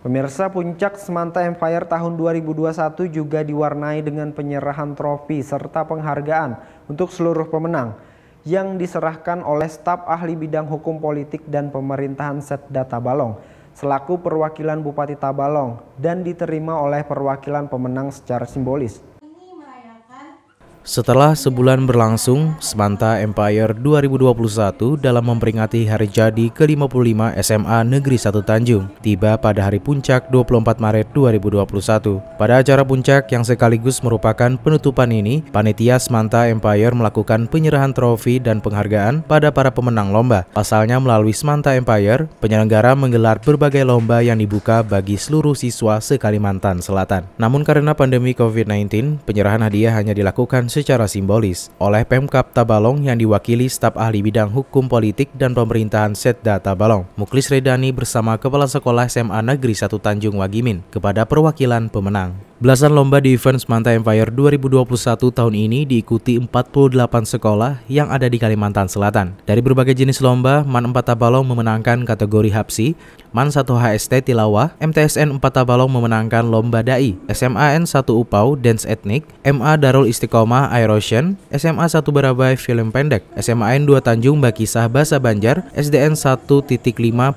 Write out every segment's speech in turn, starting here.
Pemirsa Puncak Semanta Empire tahun 2021 juga diwarnai dengan penyerahan trofi serta penghargaan untuk seluruh pemenang yang diserahkan oleh staf ahli bidang hukum politik dan pemerintahan Setda Tabalong selaku perwakilan Bupati Tabalong dan diterima oleh perwakilan pemenang secara simbolis. Setelah sebulan berlangsung, Semanta Empire 2021 dalam memperingati hari jadi ke-55 SMA Negeri 1 Tanjung tiba pada hari puncak 24 Maret 2021. Pada acara puncak yang sekaligus merupakan penutupan ini, panitia Semanta Empire melakukan penyerahan trofi dan penghargaan pada para pemenang lomba. Pasalnya melalui Semanta Empire, penyelenggara menggelar berbagai lomba yang dibuka bagi seluruh siswa se-Kalimantan Selatan. Namun karena pandemi COVID-19, penyerahan hadiah hanya dilakukan simbolis oleh Pemkap Tabalong yang diwakili staf ahli bidang hukum politik dan pemerintahan Setda Tabalong. Muklis Redani bersama Kepala Sekolah SMA Negeri 1 Tanjung Wagimin kepada perwakilan pemenang. Belasan lomba di event Semanta Empire 2021 tahun ini diikuti 48 sekolah yang ada di Kalimantan Selatan. Dari berbagai jenis lomba, MAN 4 Tabalong memenangkan kategori Hapsi, MAN 1 HST Tilawah, MTSN 4 Tabalong memenangkan lomba dai, SMAN 1 Upau Dance Etnik, MA Darul Istiqomah Aerosion, SMA 1 Barabai Film Pendek, SMAN 2 Tanjung Bakisah Bahasa Banjar, SDN 1.5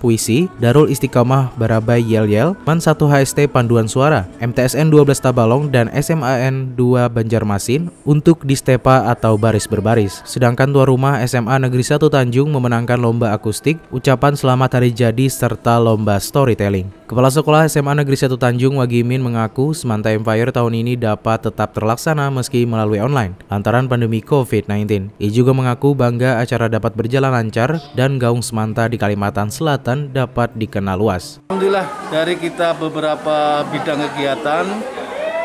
Puisi, Darul Istiqomah Barabai Yel Yel, MAN 1 HST Panduan Suara, MTSN 12 Tabalong dan SMAN 2 Banjarmasin untuk di stepa atau baris berbaris. Sedangkan tuan rumah SMA Negeri 1 Tanjung memenangkan lomba akustik, ucapan selamat hari jadi serta lomba storytelling. Kepala Sekolah SMA Negeri 1 Tanjung Wagimin mengaku Semanta Empire tahun ini dapat tetap terlaksana meski melalui online lantaran pandemi COVID-19. Ia juga mengaku bangga acara dapat berjalan lancar dan gaung Semanta di Kalimantan Selatan dapat dikenal luas. Alhamdulillah dari kita beberapa bidang kegiatan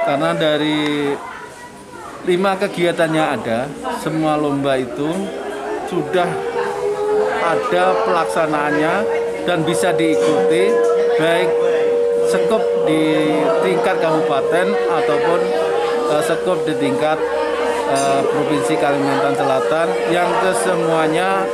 karena dari lima kegiatannya ada, semua lomba itu sudah ada pelaksanaannya dan bisa diikuti baik sekop di tingkat kabupaten ataupun uh, sekop di tingkat uh, provinsi Kalimantan Selatan. Yang kesemuanya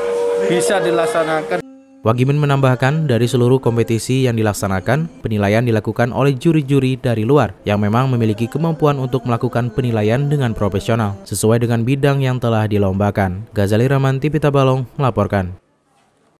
bisa dilaksanakan Wagimin menambahkan dari seluruh kompetisi yang dilaksanakan, penilaian dilakukan oleh juri-juri dari luar yang memang memiliki kemampuan untuk melakukan penilaian dengan profesional sesuai dengan bidang yang telah dilombakan. Gazali Ramanti Pitabalong melaporkan.